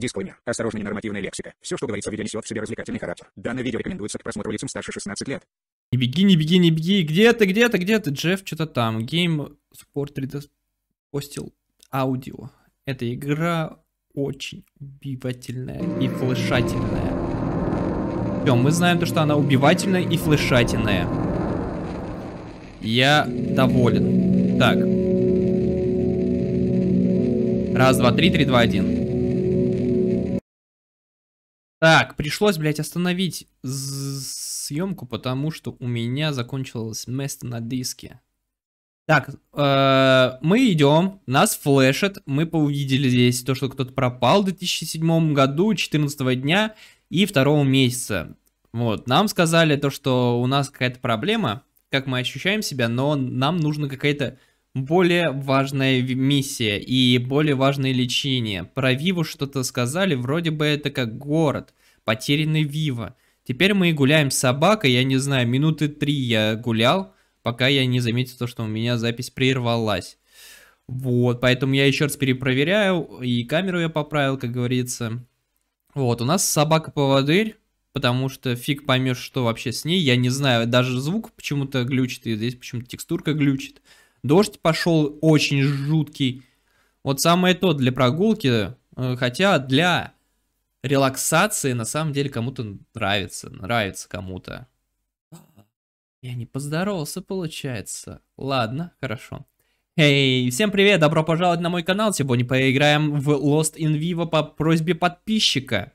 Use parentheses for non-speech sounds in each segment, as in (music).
Дисклеймер. Осторожно, ненормативная лексика. Все, что говорится в видео, несет в себе развлекательный характер. Данное видео рекомендуется к просмотру лицам старше 16 лет. Не беги, не беги, не беги. Где ты, где ты, где ты? Джефф что-то там. Game Support постил аудио. Эта игра очень убивательная и флешательная. Все, мы знаем то, что она убивательная и флешательная. Я доволен. Так. Раз, два, три, три, два, один. Так, пришлось, блядь, остановить съемку, потому что у меня закончилось место на диске. Так, э, мы идем, нас флешет, мы увидели здесь то, что кто-то пропал в 2007 году, 14 дня и 2 месяца. Вот, нам сказали то, что у нас какая-то проблема, как мы ощущаем себя, но нам нужна какая-то более важная миссия и более важное лечение. Про Виву что-то сказали, вроде бы это как город, потерянный Вива. Теперь мы гуляем с собакой, я не знаю, минуты три я гулял, пока я не заметил то, что у меня запись прервалась. Вот, поэтому я еще раз перепроверяю, и камеру я поправил, как говорится. Вот, у нас собака-поводырь, потому что фиг поймешь, что вообще с ней, я не знаю, даже звук почему-то глючит, и здесь почему-то текстурка глючит. Дождь пошел очень жуткий. Вот самое то для прогулки, э, хотя для релаксации на самом деле кому-то нравится, нравится кому-то. Я не поздоровался, получается. Ладно, хорошо. Эй, всем привет, добро пожаловать на мой канал. Сегодня поиграем в Lost in Vivo по просьбе подписчика.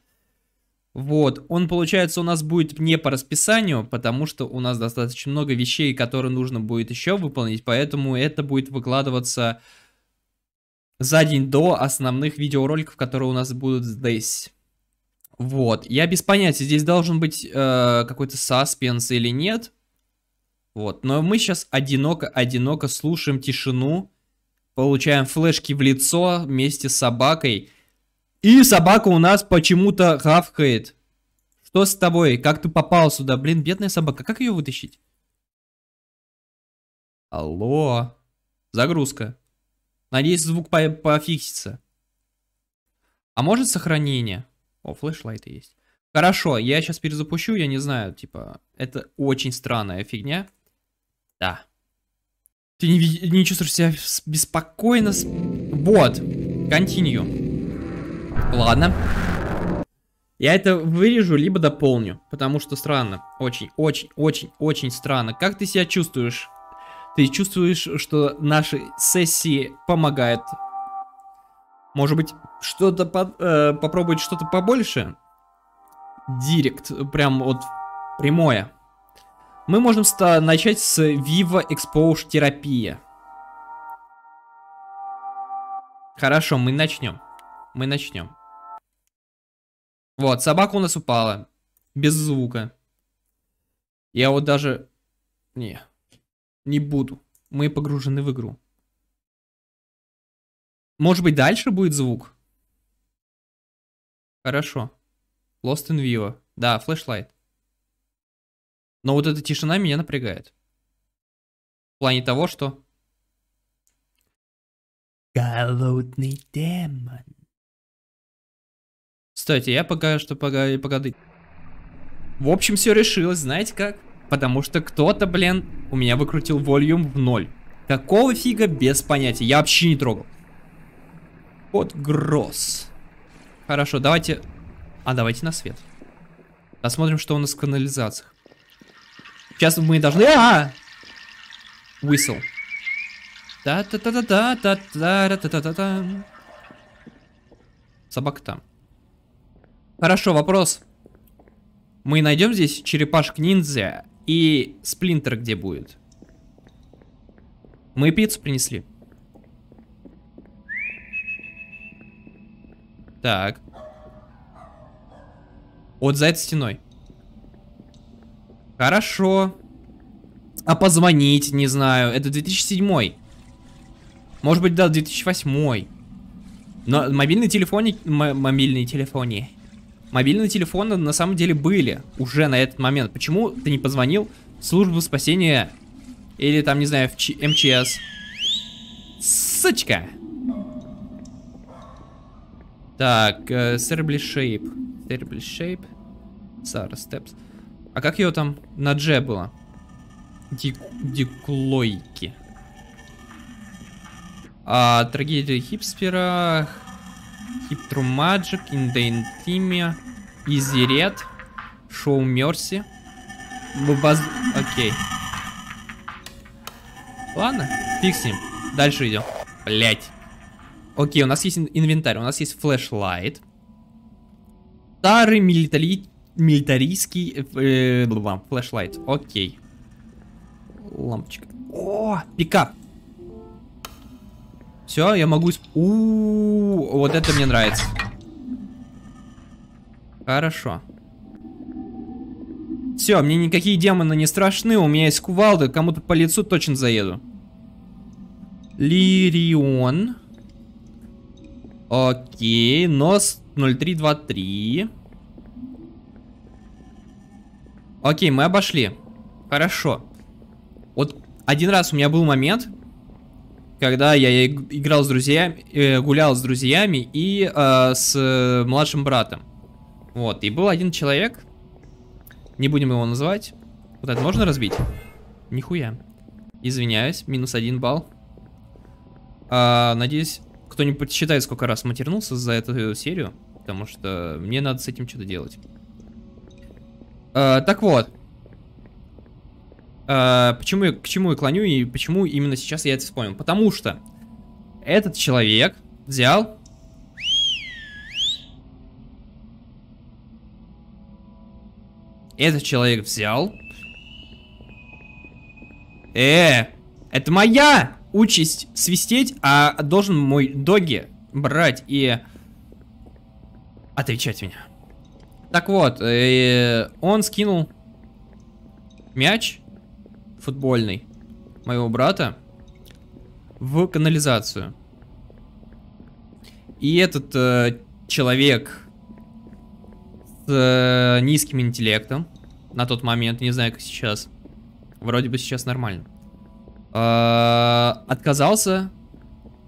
Вот, он, получается, у нас будет не по расписанию, потому что у нас достаточно много вещей, которые нужно будет еще выполнить, поэтому это будет выкладываться за день до основных видеороликов, которые у нас будут здесь. Вот, я без понятия, здесь должен быть э, какой-то саспенс или нет. Вот, но мы сейчас одиноко-одиноко слушаем тишину, получаем флешки в лицо вместе с собакой. И собака у нас почему-то гавкает. Что с тобой? Как ты попал сюда? Блин, бедная собака. Как ее вытащить? Алло. Загрузка. Надеюсь, звук по пофиксится. А может сохранение? О, флешлайты есть. Хорошо, я сейчас перезапущу, я не знаю, типа, это очень странная фигня. Да. Ты не, не чувствуешь себя беспокойно? С... Вот. Continue. Ладно. Я это вырежу, либо дополню. Потому что странно. Очень, очень, очень, очень странно. Как ты себя чувствуешь? Ты чувствуешь, что наши сессии помогают? Может быть, что-то по э, попробовать что-то побольше? Директ, прям вот прямое. Мы можем начать с Viva Exposure терапия. Хорошо, мы начнем. Мы начнем. Вот, собака у нас упала. Без звука. Я вот даже... Не. Не буду. Мы погружены в игру. Может быть, дальше будет звук? Хорошо. Lost in Vivo. Да, флешлайт. Но вот эта тишина меня напрягает. В плане того, что... Голодный демон. Кстати, я пока что пока, погоди. В общем, все решилось, знаете как? Потому что кто-то, блин, у меня выкрутил волюм в ноль. Какого фига, без понятия. Я вообще не трогал. Вот гроз. Хорошо, давайте... А, давайте на свет. Посмотрим, что у нас в канализациях. Сейчас мы должны... А! Whistle. та та та та та та та та та та та Собака там. Хорошо, вопрос. Мы найдем здесь черепашек ниндзя и сплинтер где будет? Мы пиццу принесли. Так. Вот за этой стеной. Хорошо. А позвонить, не знаю. Это 2007. Может быть, да, 2008. Но мобильные телефоны... Мобильные телефоны... Мобильные телефоны на самом деле были уже на этот момент. Почему ты не позвонил в службу спасения или там, не знаю, в Ч МЧС? Сучка! Так, э, Shape. Cerebral Shape. Sara Steps. А как ее там на Дже было? Дик, диклойки. А, трагедия хипспера. Хиптру Маджик. Индентимия. Изирет. Шоу Мерси. Баз... Окей. Ладно, фиг с ним. Дальше идем. Блять. Окей, у нас есть инвентарь. У нас есть флешлайт. Старый милитари... милитарийский э, флешлайт. Окей. Лампочка. О, пикап. Все, я могу... У -у -у, вот это мне нравится. Хорошо. Все, мне никакие демоны не страшны, у меня есть кувалда, кому-то по лицу точно заеду. Лирион. Окей, нос 0323. Окей, мы обошли. Хорошо. Вот один раз у меня был момент, когда я играл с друзьями, э, гулял с друзьями и э, с младшим братом. Вот, и был один человек, не будем его называть. Вот это можно разбить? Нихуя. Извиняюсь, минус один балл. А, надеюсь, кто-нибудь считает, сколько раз матернулся за эту серию. Потому что мне надо с этим что-то делать. А, так вот. А, почему, к чему я клоню и почему именно сейчас я это вспомнил? Потому что этот человек взял Этот человек взял. Э, это моя участь свистеть, а должен мой доги брать и отвечать меня. Так вот, э, он скинул мяч футбольный моего брата в канализацию. И этот э, человек с э, низким интеллектом на тот момент, не знаю, как сейчас. Вроде бы сейчас нормально. Э, отказался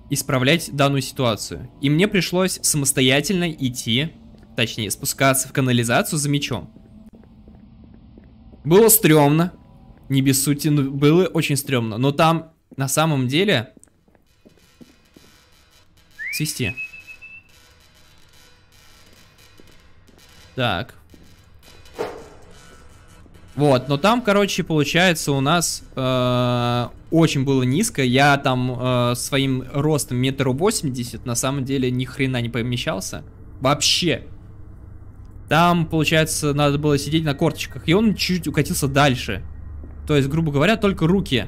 исправлять данную ситуацию. И мне пришлось самостоятельно идти, точнее, спускаться в канализацию за мечом. Было стрёмно. Не без сути, было очень стрёмно. Но там, на самом деле... Свисти. Так. Вот, но там, короче, получается у нас э, очень было низко. Я там э, своим ростом метр восемьдесят на самом деле ни хрена не помещался. Вообще. Там, получается, надо было сидеть на корточках. И он чуть-чуть укатился дальше. То есть, грубо говоря, только руки.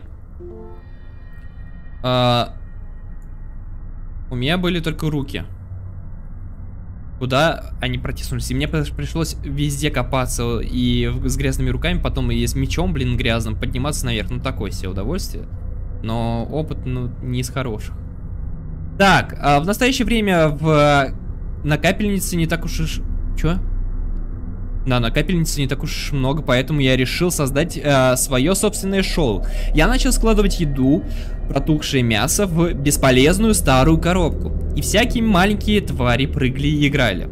Э, у меня были только руки куда они протиснулись. И мне пришлось везде копаться и с грязными руками, потом и с мечом, блин, грязным, подниматься наверх. Ну, такое себе удовольствие. Но опыт, ну, не из хороших. Так, а в настоящее время в на капельнице не так уж и... Чё? На капельнице не так уж много, поэтому я решил создать э, свое собственное шоу. Я начал складывать еду, протухшее мясо в бесполезную старую коробку. И всякие маленькие твари прыгали и играли.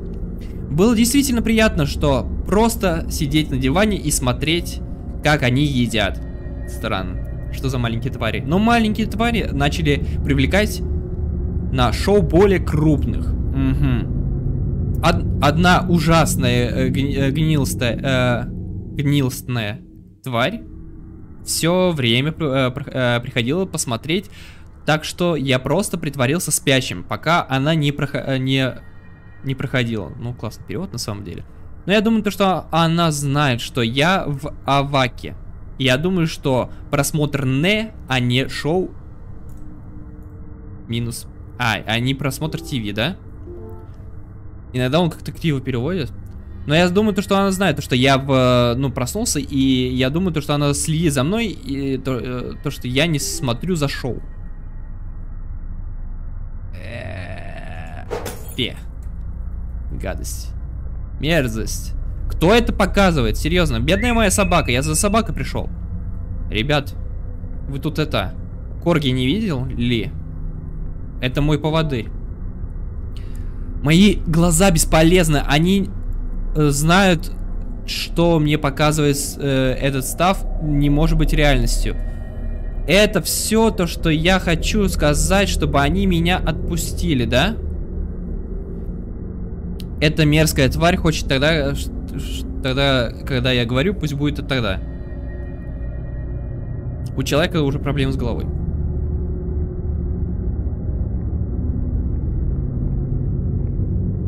Было действительно приятно, что просто сидеть на диване и смотреть, как они едят. Странно, что за маленькие твари. Но маленькие твари начали привлекать на шоу более крупных. Угу од, одна ужасная э, э гнилстая, э, гнилстная тварь все время э, э, приходила посмотреть, так что я просто притворился спящим, пока она не, прохо э, не, не проходила. Ну, классный перевод на самом деле. Но я думаю, то, что она знает, что я в Аваке. Я думаю, что просмотр не, а не шоу минус... А, а не просмотр ТВ, да? Иногда он как-то криво переводит. Но я думаю, то, что она знает, то, что я в, ну, проснулся, и я думаю, то, что она следит за мной, и то, э, то что я не смотрю за шоу. Фе. Гадость. Мерзость. Кто это показывает? Серьезно, бедная моя собака, я за собакой пришел. Ребят, вы тут это, Корги не видел ли? Это мой поводырь. Мои глаза бесполезны. Они э, знают, что мне показывает э, этот став, не может быть реальностью. Это все то, что я хочу сказать, чтобы они меня отпустили, да? Эта мерзкая тварь хочет тогда, тогда, когда я говорю, пусть будет это тогда. У человека уже проблемы с головой.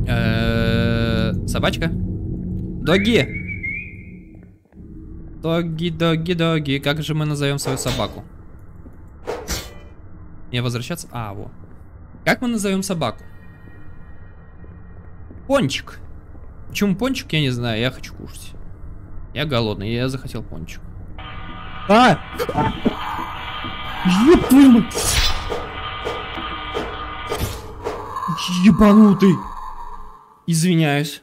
Э -э собачка? Доги! Доги, доги, доги. Как же мы назовем свою собаку? Мне возвращаться? А, во. Как мы назовем собаку? Пончик. Почему пончик, я не знаю. Я хочу кушать. Я голодный, я захотел пончик. А! Ёб твою мать! Ебанутый! Извиняюсь.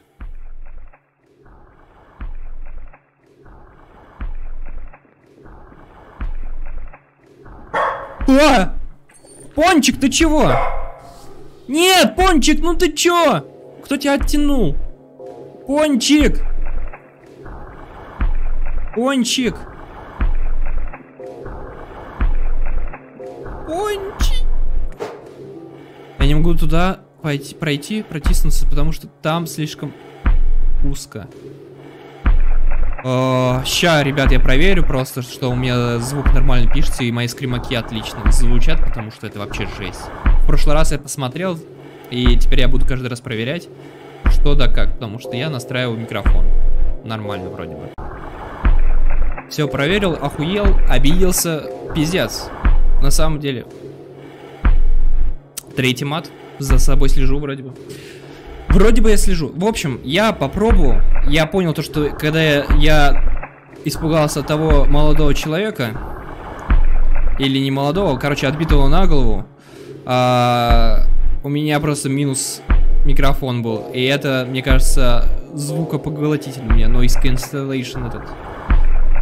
Пончик, ты чего? Нет, Пончик, ну ты чё? Кто тебя оттянул? Пончик! Пончик! Пончик! Я не могу туда пойти, пройти, протиснуться, потому что там слишком узко. Э, ща, ребят, я проверю просто, что у меня звук нормально пишется, и мои скримаки отлично звучат, потому что это вообще жесть. В прошлый раз я посмотрел, и теперь я буду каждый раз проверять, что да как, потому что я настраивал микрофон. Нормально вроде бы. Все проверил, охуел, обиделся, пиздец. На самом деле. Третий мат, за собой слежу вроде бы. Вроде бы я слежу. В общем, я попробую. Я понял то, что когда я, я испугался того молодого человека, или не молодого, короче, отбитого на голову, а, у меня просто минус микрофон был. И это, мне кажется, звукопоглотитель у меня, noise cancellation этот.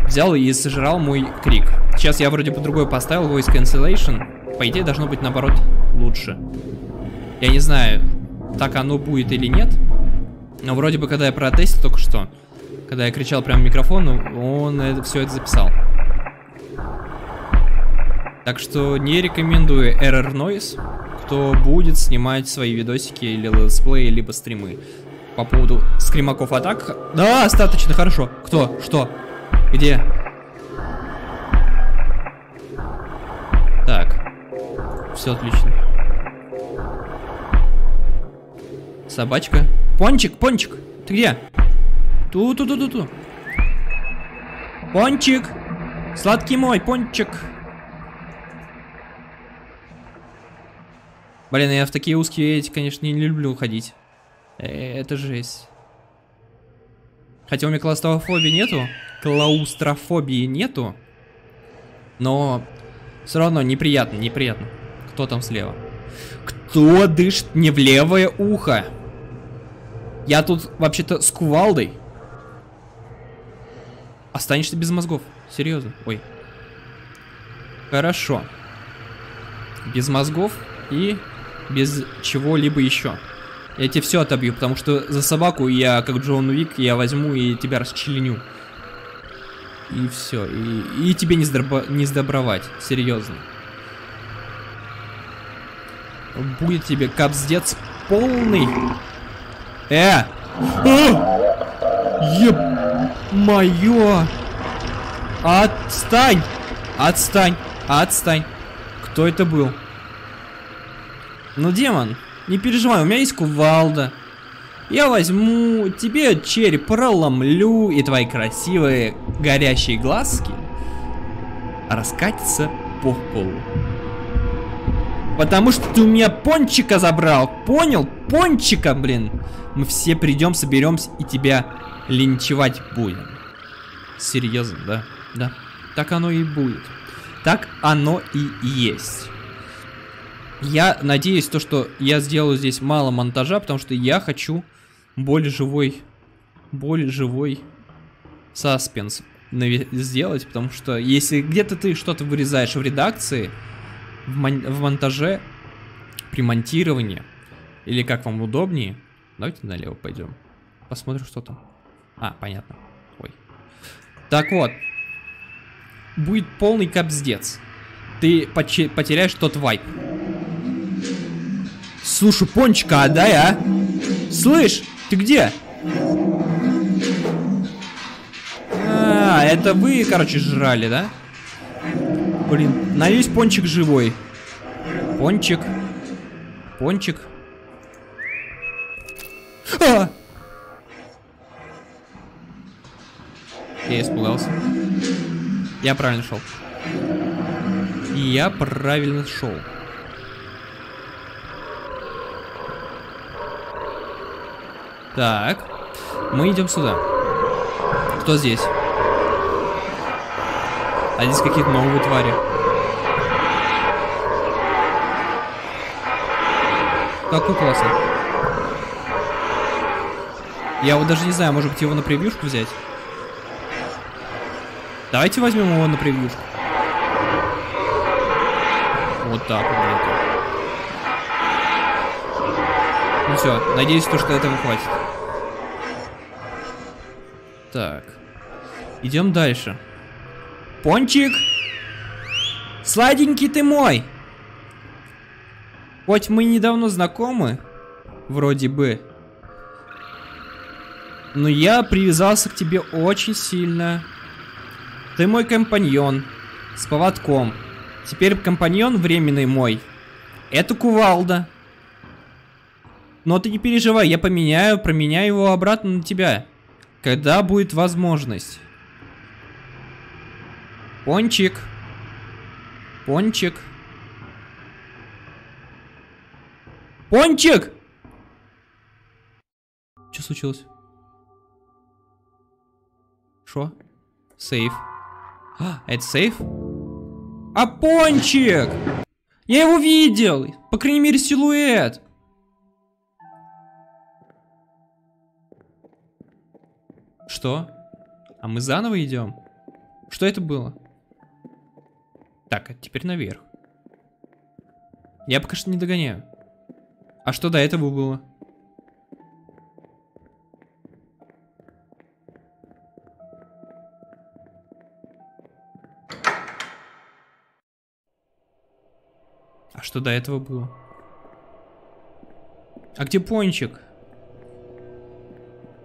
Взял и сожрал мой крик. Сейчас я вроде по другой поставил voice cancellation. По идее, должно быть наоборот лучше. Я не знаю, так оно будет или нет. Но вроде бы, когда я протестил только что, когда я кричал прямо в микрофон, он это, все это записал. Так что не рекомендую Error Noise, кто будет снимать свои видосики или летсплеи, либо стримы. По поводу скримаков атак. Да, достаточно хорошо. Кто? Что? Где? Так. Все отлично. Собачка. Пончик, пончик. Ты где? Ту-ту-ту-ту-ту. Пончик. Сладкий мой, пончик. Блин, я в такие узкие эти, конечно, не люблю ходить. Э, это жесть. Хотя у меня клаустрофобии нету. Клаустрофобии нету. Но все равно неприятно, неприятно. Кто там слева? Кто дышит не в левое ухо? Я тут вообще-то с кувалдой. Останешься без мозгов. Серьезно. Ой. Хорошо. Без мозгов и без чего-либо еще. Я тебе все отобью, потому что за собаку я, как Джон Уик, я возьму и тебя расчленю. И все. И, и тебе не, сдобро, не сдобровать. Серьезно. Будет тебе капздец полный. Э! А! Еб... Моё! Отстань! Отстань! Отстань! Кто это был? Ну, демон, не переживай, у меня есть кувалда. Я возьму тебе череп, проломлю, и твои красивые горящие глазки раскатятся по полу. Потому что ты у меня пончика забрал. Понял? Пончика, блин. Мы все придем, соберемся и тебя линчевать будем. Серьезно, да? Да. Так оно и будет. Так оно и есть. Я надеюсь, то, что я сделаю здесь мало монтажа, потому что я хочу более живой, более живой саспенс сделать, потому что если где-то ты что-то вырезаешь в редакции, в, мон в монтаже, при монтировании, Или как вам удобнее? Давайте налево пойдем. Посмотрим, что там. А, понятно. Ой. Так вот. Будет полный капздец. Ты потеряешь тот вайп. Слушай, пончика отдай, а? Слышь, ты где? А, это вы, короче, жрали, да? Блин, надеюсь, пончик живой. Пончик. Пончик. А! Я испугался. Я правильно шел. Я правильно шел. Так. Мы идем сюда. Кто здесь? А здесь какие-то новые твари. Какой классный. Я вот даже не знаю, может быть его на превьюшку взять? Давайте возьмем его на превьюшку. Вот так вот. Ну все, надеюсь, то, что этого хватит. Так. Идем дальше. Пончик! Сладенький ты мой! Хоть мы недавно знакомы, вроде бы, но я привязался к тебе очень сильно. Ты мой компаньон с поводком. Теперь компаньон временный мой. Это кувалда. Но ты не переживай, я поменяю, променяю его обратно на тебя. Когда будет возможность. Пончик. Пончик. Пончик! Что случилось? Шо? Сейф. А, это сейф? А пончик! Я его видел! По крайней мере, силуэт. Что? А мы заново идем? Что это было? Так, теперь наверх. Я пока что не догоняю. А что до этого было? А что до этого было? А где пончик?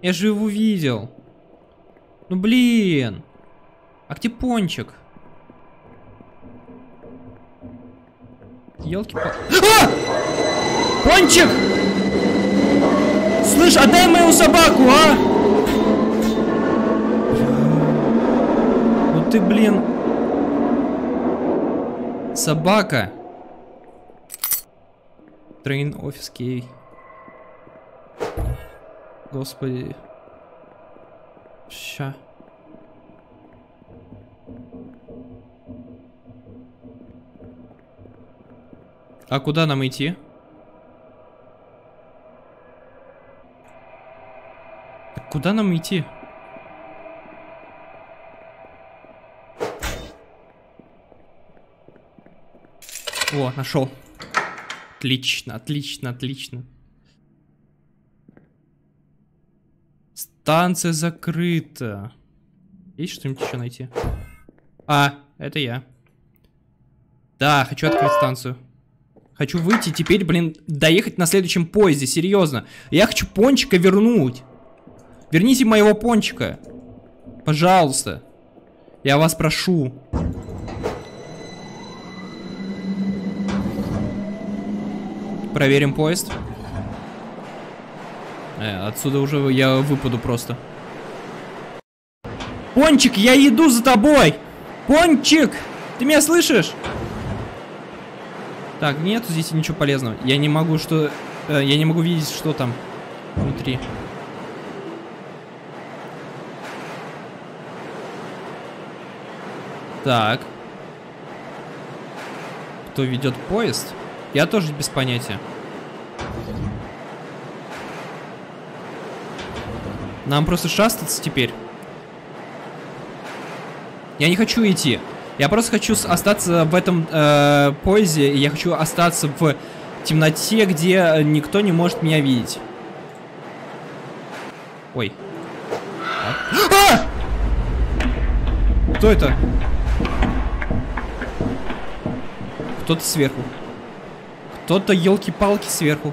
Я же его видел. Ну блин. А где пончик? Елки а! Пончик! Слышь, отдай мою собаку, а! Ну ты, блин. Собака. Train office key. Господи. Ща. А куда нам идти? Так куда нам идти? О, нашел. Отлично, отлично, отлично. Станция закрыта. Есть что-нибудь еще найти? А, это я. Да, хочу открыть станцию. Хочу выйти теперь, блин, доехать на следующем поезде, серьезно. Я хочу пончика вернуть. Верните моего пончика. Пожалуйста. Я вас прошу. Проверим поезд. Э, отсюда уже я выпаду просто. Пончик, я иду за тобой! Пончик! Ты меня слышишь? Так, нету здесь ничего полезного. Я не могу что... Э, я не могу видеть, что там внутри. Так. Кто ведет поезд? Я тоже без понятия. Нам просто шастаться теперь. Я не хочу идти. Я просто хочу остаться в этом э, поезде, я хочу остаться в темноте, где никто не может меня видеть. Ой. А! Кто это? Кто-то сверху. Кто-то елки-палки сверху.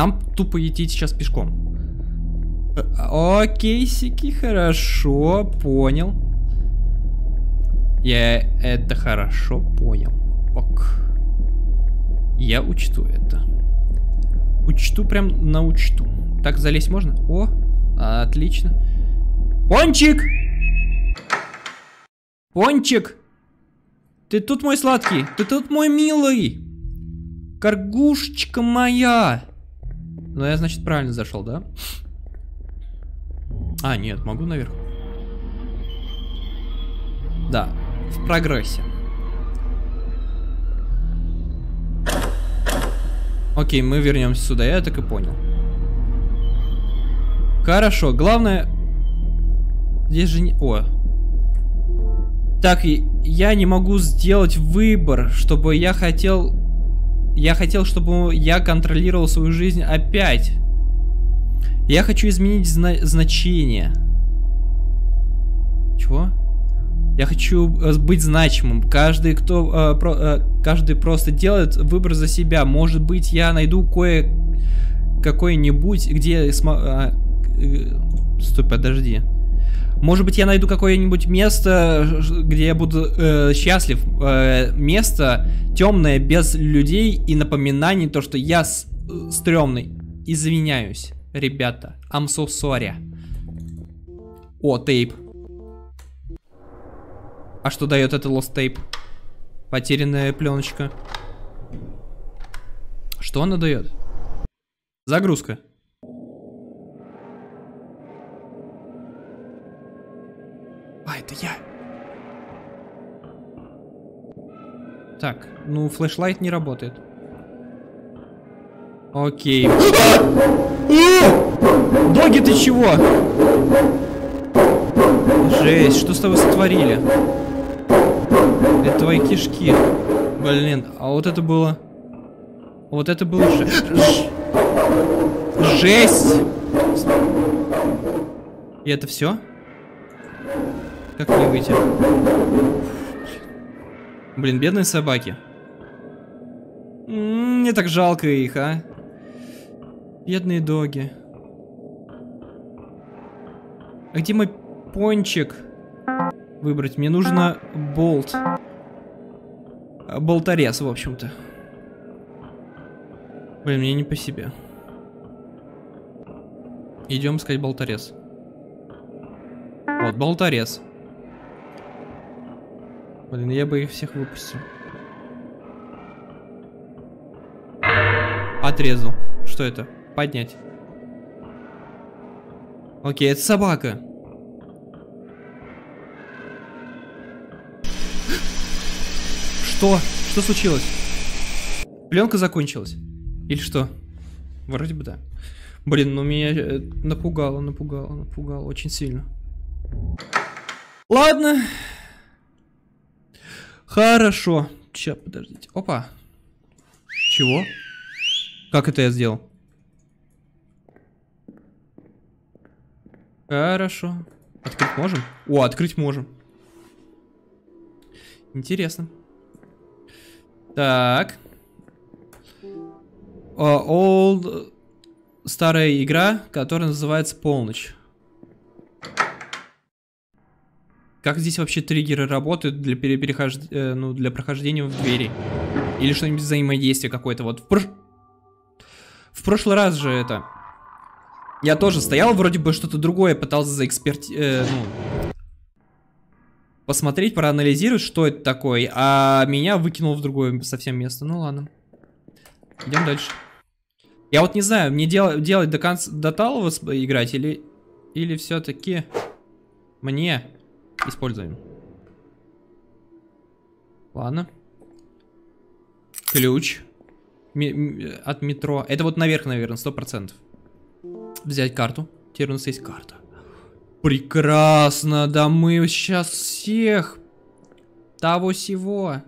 Нам тупо идти сейчас пешком. Окей, сики, хорошо, понял. Я это хорошо понял. Ок. Я учту это. Учту прям на учту. Так, залезть можно? О, отлично. Пончик! Пончик! Ты тут мой сладкий, ты тут мой милый. Каргушечка моя. Ну, я, значит, правильно зашел, да? А, нет, могу наверх. Да, в прогрессе. Окей, мы вернемся сюда, я так и понял. Хорошо, главное... Здесь же не... О. Так, я не могу сделать выбор, чтобы я хотел я хотел, чтобы я контролировал свою жизнь опять. Я хочу изменить зна значение. Чего? Я хочу э, быть значимым. Каждый, кто, э, про, э, каждый просто делает выбор за себя. Может быть, я найду кое какой-нибудь, где... Смо... А, э, стой, подожди. Может быть, я найду какое-нибудь место, где я буду э, счастлив. Э, место темное, без людей и напоминаний, то, что я с, э, стрёмный. Извиняюсь, ребята. I'm so sorry. О, тейп. А что дает это lost tape? Потерянная пленочка. Что она дает? Загрузка. Это я. Так, ну флешлайт не работает. Окей. Доги, ты чего? Жесть, что с тобой сотворили? Это твои кишки. Блин, а вот это было... Вот это было... Жесть! И это все? Как мне выйти? Блин, бедные собаки. Мне так жалко их, а. Бедные доги. А где мой пончик? Выбрать. Мне нужно болт. Болторез, в общем-то. Блин, мне не по себе. Идем искать болторез. Вот, болторез. Блин, я бы их всех выпустил. Отрезал. Что это? Поднять. Окей, это собака. Что? Что случилось? Пленка закончилась? Или что? Вроде бы да. Блин, ну меня э, напугало, напугало, напугало очень сильно. Ладно. Хорошо. Сейчас, подождите. Опа. Чего? Как это я сделал? Хорошо. Открыть можем? О, открыть можем. Интересно. Так. Uh, old... Старая игра, которая называется Полночь. Как здесь вообще триггеры работают для, перехож... э, ну, для прохождения в двери? Или что-нибудь взаимодействие какое-то? Вот в, пр... в прошлый раз же это... Я тоже стоял, вроде бы что-то другое пытался заэксперти... Э, ну... посмотреть, проанализировать, что это такое, а меня выкинул в другое совсем место. Ну ладно. Идем дальше. Я вот не знаю, мне дел делать до конца до талого играть или или все-таки мне используем. Ладно. Ключ. Ми от метро. Это вот наверх, наверное, сто процентов. Взять карту. Теперь у нас есть карта. Прекрасно, да мы сейчас всех того всего.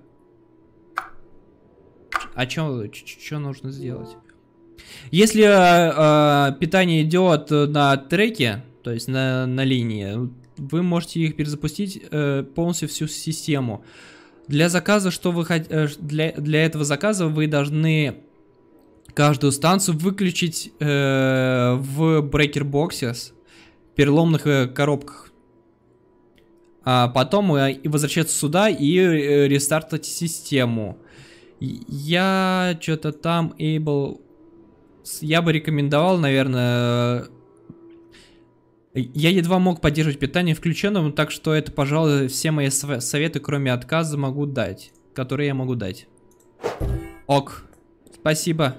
А что нужно сделать? Если э, э, питание идет на треке, то есть на, на линии, вы можете их перезапустить э, полностью всю систему. Для заказа, что вы хотите, для, для этого заказа вы должны каждую станцию выключить э, в Boxes, переломных э, коробках. А потом э, возвращаться сюда и э, рестартать систему. Я что-то там able... Я бы рекомендовал, наверное... Я едва мог поддерживать питание включенным, так что это, пожалуй, все мои советы, кроме отказа, могу дать. Которые я могу дать. Ок. Спасибо.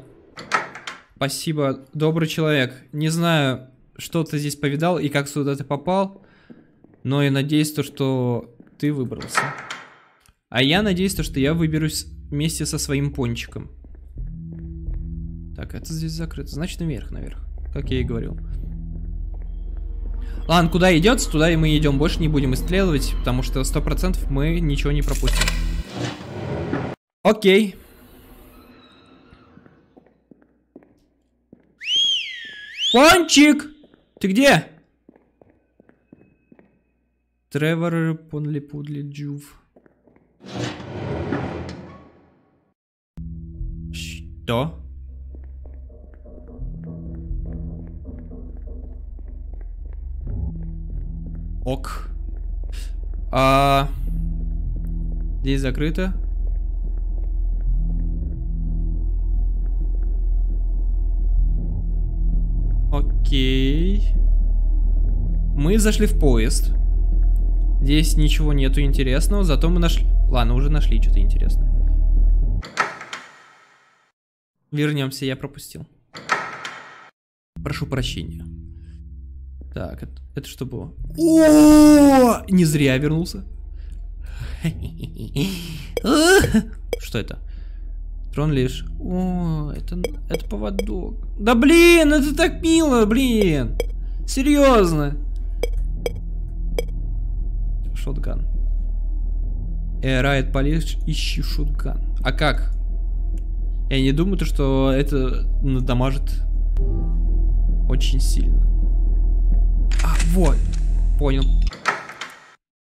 Спасибо, добрый человек. Не знаю, что ты здесь повидал и как сюда ты попал, но я надеюсь, то, что ты выбрался. А я надеюсь, то, что я выберусь вместе со своим пончиком. Так, это здесь закрыто. Значит, наверх, наверх. Как я и говорил. Ладно, куда идет, туда и мы идем. Больше не будем исследовать, потому что 100% мы ничего не пропустим. Окей. Пончик! Ты где? Тревор Понли Пудли Джув. Что? Ок. А... Здесь закрыто. Окей. Мы зашли в поезд. Здесь ничего нету интересного, зато мы нашли... Ладно, уже нашли что-то интересное. Вернемся, я пропустил. Прошу прощения. Так, это, это что было? О, не зря вернулся. Что это? Трон лишь. О, это, это поводок. Да блин, это так мило, блин. Серьезно. Шотган. Эрайт полишь, ищи шотган. А как? Я не думаю, то, что это надамажит очень сильно. Вот. Понял.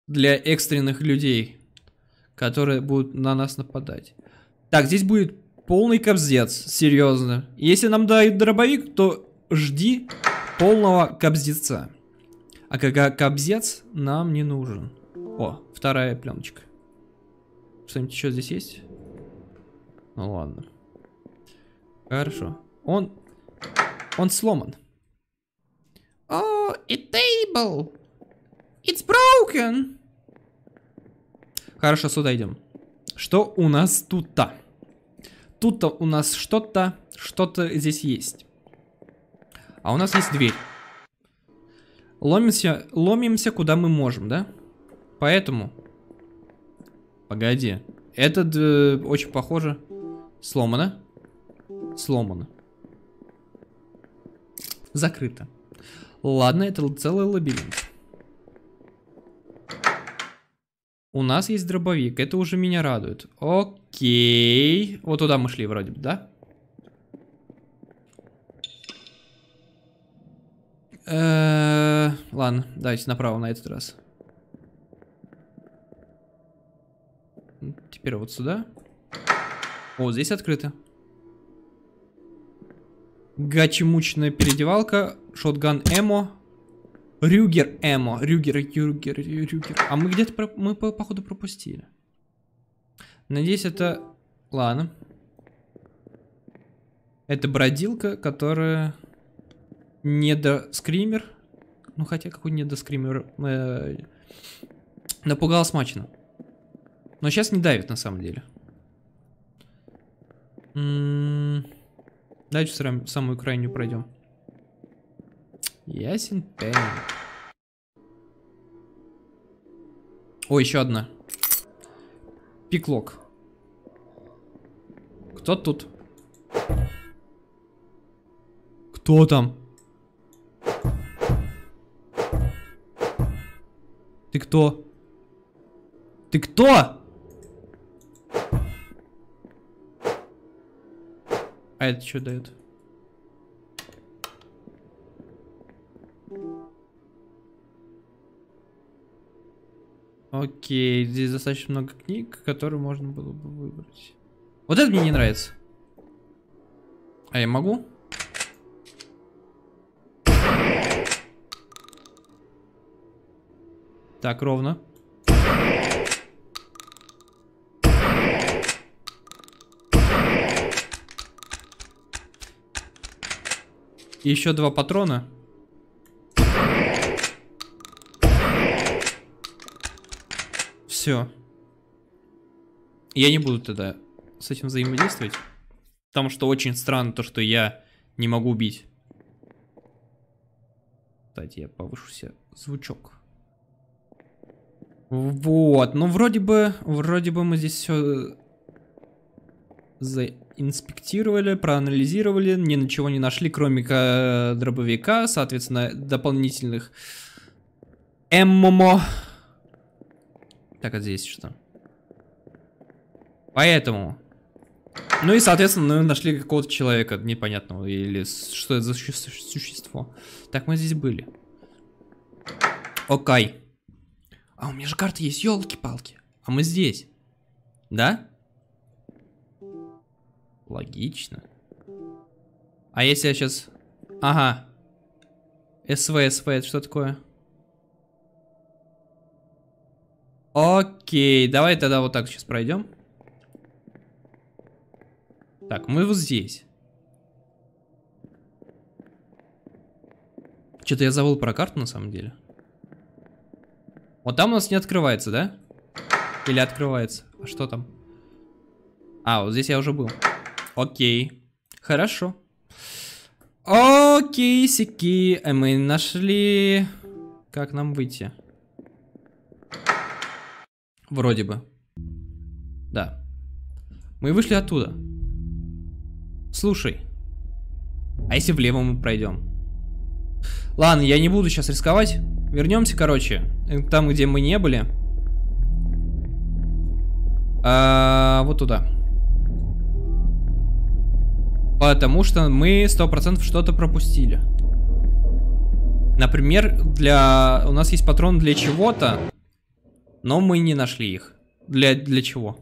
Для экстренных людей, которые будут на нас нападать. Так, здесь будет полный кобздец, серьезно. Если нам дают дробовик, то жди полного кобздеца. А когда кобздец нам не нужен. О, вторая пленочка. Что-нибудь еще здесь есть? Ну ладно. Хорошо. Он... Он сломан. Oh, a table. It's broken. Хорошо, сюда идем. Что у нас тут-то? Тут-то у нас что-то, что-то здесь есть. А у нас есть дверь. Ломимся, ломимся куда мы можем, да? Поэтому... Погоди. Это э, очень похоже. Сломано. Сломано. Закрыто. Ладно, это целый лабиринт. У нас есть дробовик, это уже меня радует. Окей. Вот туда мы шли вроде бы, да? Э ладно, давайте направо на этот раз. Теперь вот сюда. О, здесь открыто. Гачи-мучная переодевалка, шотган эмо, Рюгер Эмо. Рюгер, Рюгер, Рюгер. А мы где-то, про... мы по походу пропустили. Надеюсь, это... Ладно. Это бродилка, которая... Не до скример. Ну, хотя какой не до. Э... Напугал смачно. Но сейчас не давит на самом деле. М -м срам- самую крайнюю пройдем. Ясен пень. О, еще одна. Пиклок. Кто тут? Кто там? Ты кто? Ты кто? Это что дает? Окей, здесь достаточно много книг, которые можно было бы выбрать. Вот это мне не нравится. А я могу? Так, ровно. Еще два патрона. Все. Я не буду тогда с этим взаимодействовать. Потому что очень странно то, что я не могу убить. Кстати, я повышу себе звучок. Вот, ну вроде бы, вроде бы мы здесь все заинспектировали, проанализировали, ни на чего не нашли, кроме дробовика, соответственно, дополнительных ММО. Так, а здесь что? Поэтому. Ну и, соответственно, мы нашли какого-то человека непонятного. Или что это за существо. Так, мы здесь были. Окей. А у меня же карта есть, елки-палки. А мы здесь. Да? Логично. А если я сейчас... Ага. СВ, СВ, это что такое? Окей, давай тогда вот так сейчас пройдем. Так, мы вот здесь. Что-то я забыл про карту на самом деле. Вот там у нас не открывается, да? Или открывается? А что там? А, вот здесь я уже был. Окей. Хорошо. Окей, сики. Э, мы нашли... Как нам выйти? Вроде бы. Да. Мы вышли оттуда. Слушай. А если влево мы пройдем? Ладно, я не буду сейчас рисковать. Вернемся, короче, там, где мы не были. А, вот туда. Потому что мы 100% что-то пропустили. Например, для... у нас есть патрон для чего-то, но мы не нашли их. Для, для чего?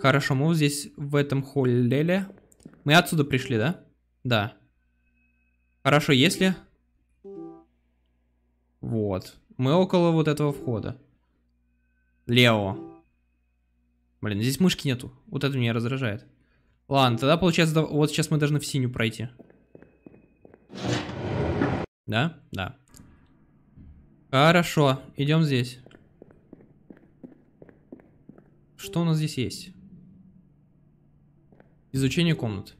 Хорошо, мы вот здесь в этом холле. Мы отсюда пришли, да? Да. Хорошо, если... Вот. Мы около вот этого входа. Лео. Блин, здесь мышки нету. Вот это меня раздражает. Ладно, тогда получается, вот сейчас мы должны в синюю пройти. Да? Да. Хорошо, идем здесь. Что у нас здесь есть? Изучение комнат.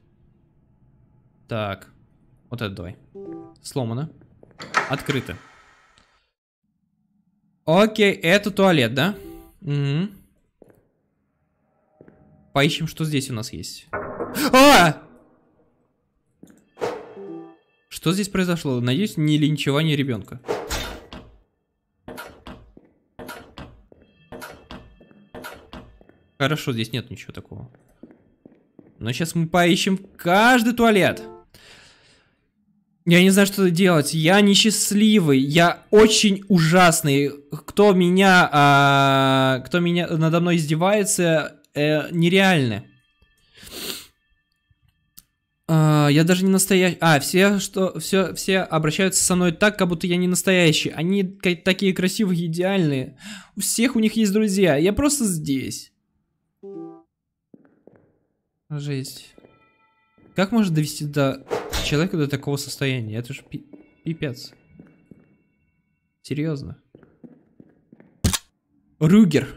Так. Вот это давай. Сломано. Открыто. Окей, это туалет, да? Угу. Поищем, что здесь у нас есть. А! Что здесь произошло? Надеюсь, не линчевание ребенка. Хорошо, здесь нет ничего такого. Но сейчас мы поищем каждый туалет. Я не знаю, что делать. Я несчастливый. Я очень ужасный. Кто меня, а, кто меня надо мной издевается, э, нереально. А, я даже не настоящий. А, все, что, все, все обращаются со мной так, как будто я не настоящий. Они такие красивые, идеальные. У всех у них есть друзья. Я просто здесь. Жесть. Как можно довести до человека до такого состояния? Это же пи пипец. Серьезно. Рюгер.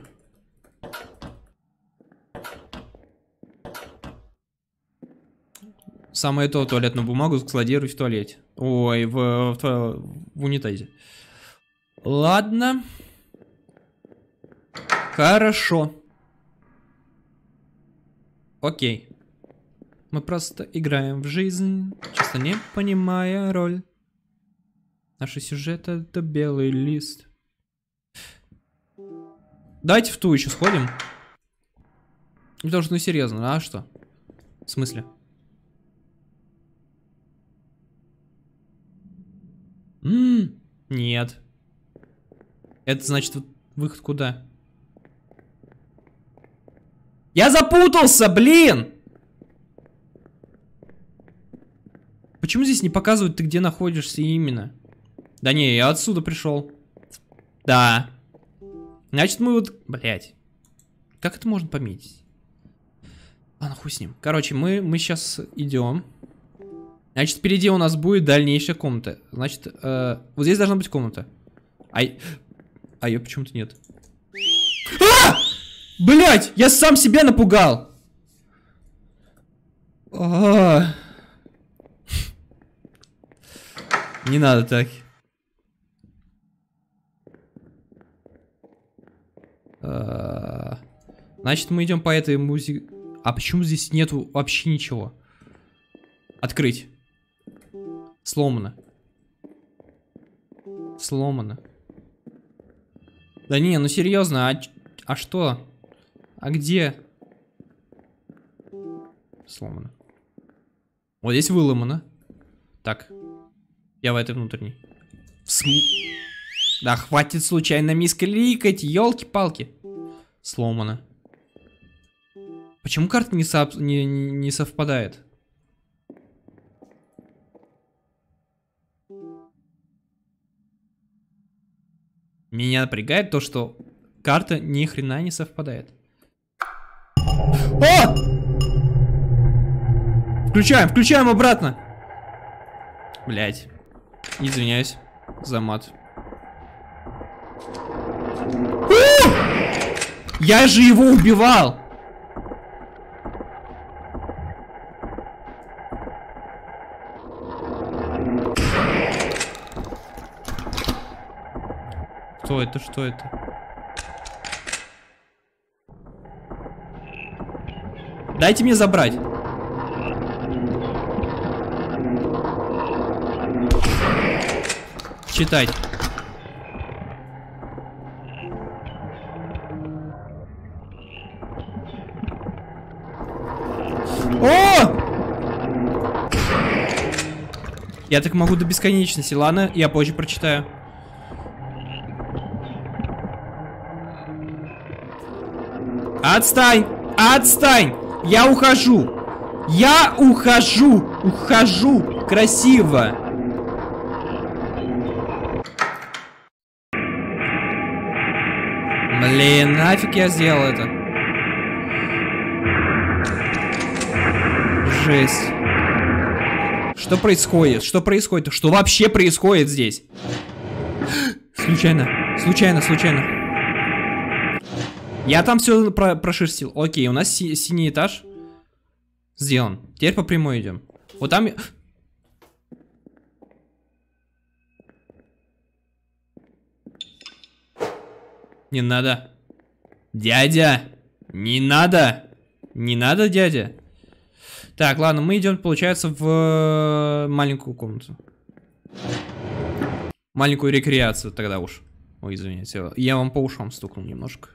Самое то, туалетную бумагу складируй в туалете. Ой, в, в, в, в унитазе. Ладно. Хорошо. Окей. Мы просто играем в жизнь, чисто не понимая роль. Наши сюжеты это белый лист. Давайте в ту еще сходим. Потому что, ну серьезно, а что? В смысле? М нет. Это значит выход куда? Я запутался, блин! Почему здесь не показывают, ты где находишься именно? Да не, я отсюда пришел. Да. Значит, мы вот... Блять. Как это можно пометить? А, нахуй с ним. Короче, мы, мы сейчас идем. Значит, впереди у нас будет дальнейшая комната. Значит, э, вот здесь должна быть комната. Ай... А ее почему-то нет. А! Блять, я сам себя напугал. А -а -а. Не надо так. А, значит, мы идем по этой музыке. А почему здесь нету вообще ничего? Открыть. Сломано. Сломано. Да не, ну серьезно, а, а что? А где? Сломано. Вот здесь выломано. Так. Я в этой внутренней. В см... Да хватит случайно мискликать, елки-палки. Сломано. Почему карта не, со... не, не совпадает? Меня напрягает то, что карта ни хрена не совпадает. О! Включаем, включаем обратно. Блять. Извиняюсь за мат. Я же его убивал! Что это? Что это? Дайте мне забрать. Читать. О! Я так могу до бесконечности. Ладно, я позже прочитаю. Отстань! Отстань! Я ухожу! Я ухожу! Ухожу! Красиво! Блин, нафиг я сделал это? Жесть. Что происходит? Что происходит? Что вообще происходит здесь? (gasps) Случайно, случайно, случайно. Я там все про прошерстил. Окей, у нас си синий этаж. Сделан. Теперь по прямой идем. Вот там... Не надо. Дядя! Не надо! Не надо, дядя! Так, ладно, мы идем, получается, в маленькую комнату. Маленькую рекреацию тогда уж. Ой, извините, я вам по ушам стукнул немножко.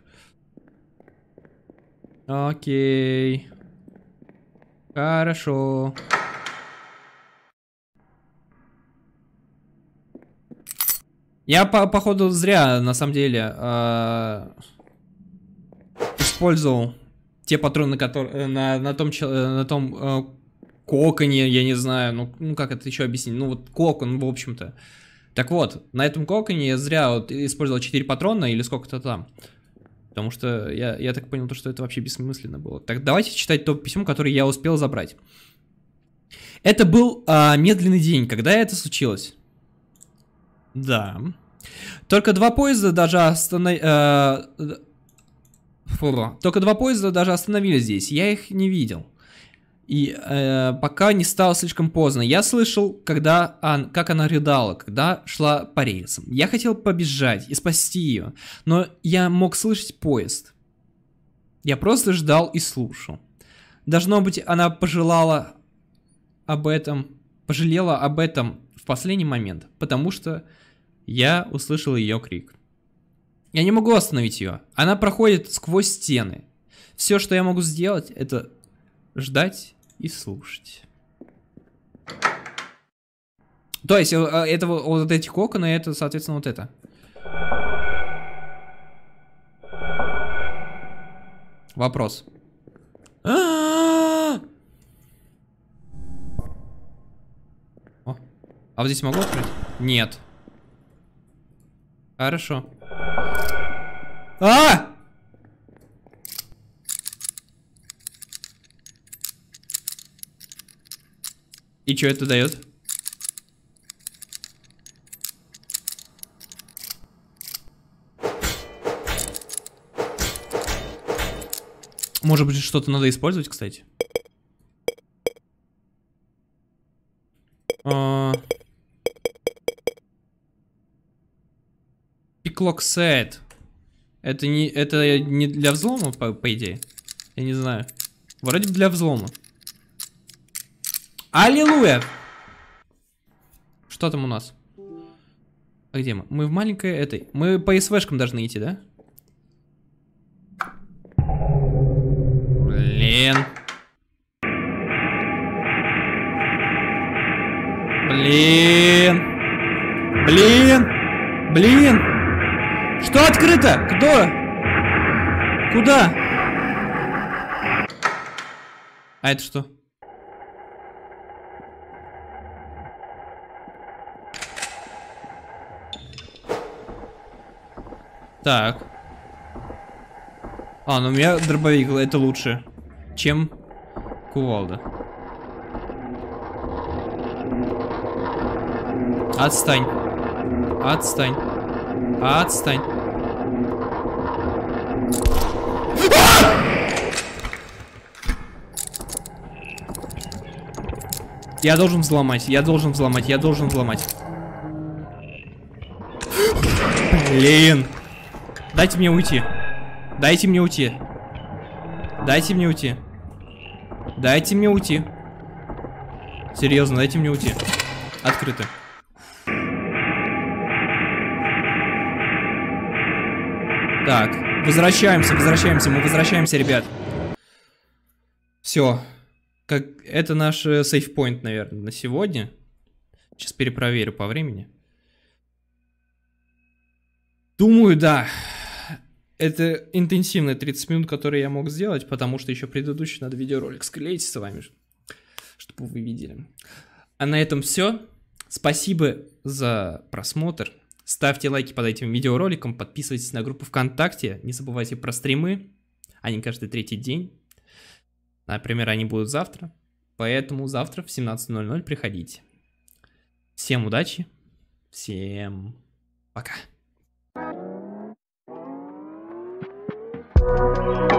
Окей. Хорошо. Я, по походу, зря, на самом деле, э использовал те патроны, которые на, на том, на том э, коконе, я не знаю, ну, ну как это еще объяснить, ну вот кокон, в общем-то. Так вот, на этом коконе я зря вот использовал 4 патрона или сколько-то там. Потому что я, я так понял, то, что это вообще бессмысленно было. Так давайте читать то письмо, которое я успел забрать. Это был а, медленный день, когда это случилось. Да. Только два поезда даже остановились... Только два поезда даже остановились здесь. Я их не видел. И э, пока не стало слишком поздно. Я слышал, когда он, как она рыдала, когда шла по рельсам. Я хотел побежать и спасти ее, но я мог слышать поезд. Я просто ждал и слушал. Должно быть, она пожелала об этом, пожалела об этом в последний момент, потому что я услышал ее крик. Я не могу остановить ее. Она проходит сквозь стены. Все, что я могу сделать, это ждать и слушать. То есть, э, это вот эти коконы, это, соответственно, вот это. Вопрос. О, а вот здесь могу открыть? Нет. Хорошо. А! И что это дает? Может быть, что-то надо использовать, кстати. А... Пиклоксайд. Это не, это не для взлома, по, по идее? Я не знаю. Вроде бы для взлома. Аллилуйя! Что там у нас? А где мы? Мы в маленькой этой. Мы по СВшкам должны идти, да? Блин. Блин. Блин. Блин. Что открыто? Кто? Куда? А это что? Так. А, ну у меня дробовик, это лучше, чем кувалда. Отстань. Отстань. Отстань. Я должен взломать, я должен взломать, я должен взломать. Блин. Дайте мне уйти. Дайте мне уйти. Дайте мне уйти. Дайте мне уйти. Серьезно, дайте мне уйти. Открыто. Так, возвращаемся, возвращаемся, мы возвращаемся, ребят. Все. Как это наш сейфпоинт, наверное, на сегодня. Сейчас перепроверю по времени. Думаю, да это интенсивные 30 минут, которые я мог сделать, потому что еще предыдущий надо видеоролик склеить с вами, чтобы вы видели. А на этом все. Спасибо за просмотр. Ставьте лайки под этим видеороликом, подписывайтесь на группу ВКонтакте, не забывайте про стримы, они каждый третий день. Например, они будут завтра, поэтому завтра в 17.00 приходите. Всем удачи, всем пока. thank you